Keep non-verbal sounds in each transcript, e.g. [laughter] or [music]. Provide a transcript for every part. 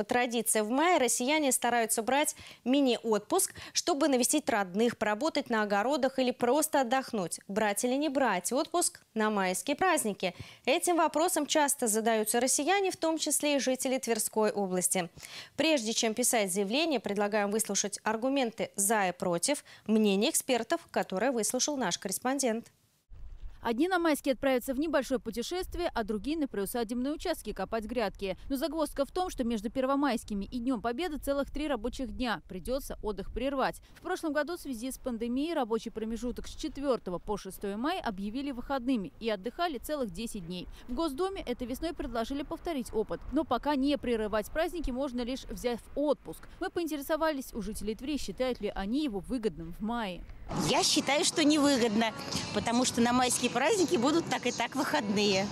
по традиции в мае россияне стараются брать мини-отпуск, чтобы навестить родных, поработать на огородах или просто отдохнуть. Брать или не брать отпуск на майские праздники? Этим вопросом часто задаются россияне, в том числе и жители Тверской области. Прежде чем писать заявление, предлагаем выслушать аргументы «за» и «против», мнение экспертов, которое выслушал наш корреспондент. Одни на майские отправятся в небольшое путешествие, а другие на приусадебные участки копать грядки. Но загвоздка в том, что между Первомайскими и Днем Победы целых три рабочих дня. Придется отдых прервать. В прошлом году в связи с пандемией рабочий промежуток с 4 по 6 мая объявили выходными и отдыхали целых 10 дней. В Госдуме этой весной предложили повторить опыт. Но пока не прерывать праздники можно лишь взяв отпуск. Мы поинтересовались у жителей Твери, считают ли они его выгодным в мае. Я считаю, что невыгодно, потому что на майские праздники будут так и так выходные.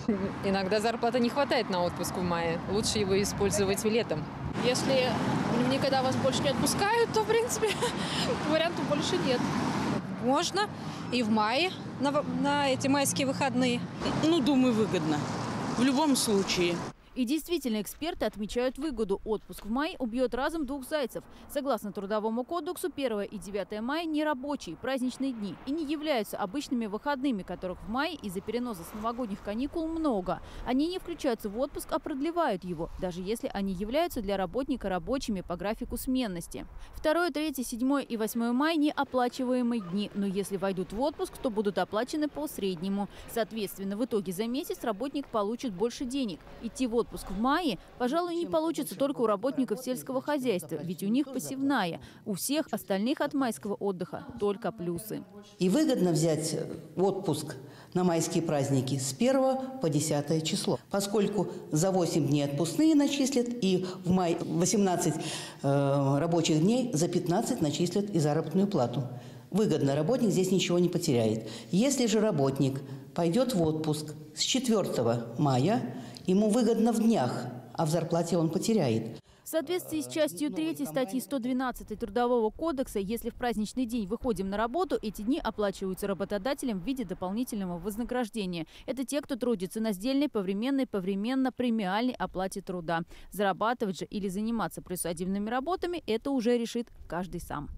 Иногда зарплаты не хватает на отпуск в мае. Лучше его использовать летом. Если никогда вас больше не отпускают, то, в принципе, [laughs] вариантов больше нет. Можно и в мае, на, на эти майские выходные. Ну, думаю, выгодно. В любом случае. И действительно, эксперты отмечают выгоду. Отпуск в мае убьет разом двух зайцев. Согласно Трудовому кодексу, 1 и 9 мая не рабочие праздничные дни и не являются обычными выходными, которых в мае из-за переноса с новогодних каникул много. Они не включаются в отпуск, а продлевают его, даже если они являются для работника рабочими по графику сменности. 2, 3, 7 и 8 мая не оплачиваемые дни, но если войдут в отпуск, то будут оплачены по среднему. Соответственно, в итоге за месяц работник получит больше денег. Идти в отпуск отпуск в мае, пожалуй, не получится только у работников сельского хозяйства, ведь у них посевная. У всех остальных от майского отдыха только плюсы. И выгодно взять отпуск на майские праздники с 1 по 10 число, поскольку за 8 дней отпускные начислят и в мае 18 э, рабочих дней за 15 начислят и заработную плату. Выгодно, работник здесь ничего не потеряет. Если же работник пойдет в отпуск с 4 мая, Ему выгодно в днях, а в зарплате он потеряет. В соответствии с частью 3 статьи 112 Трудового кодекса, если в праздничный день выходим на работу, эти дни оплачиваются работодателем в виде дополнительного вознаграждения. Это те, кто трудится на сдельной, повременной, повременно премиальной оплате труда. Зарабатывать же или заниматься присадебными работами – это уже решит каждый сам.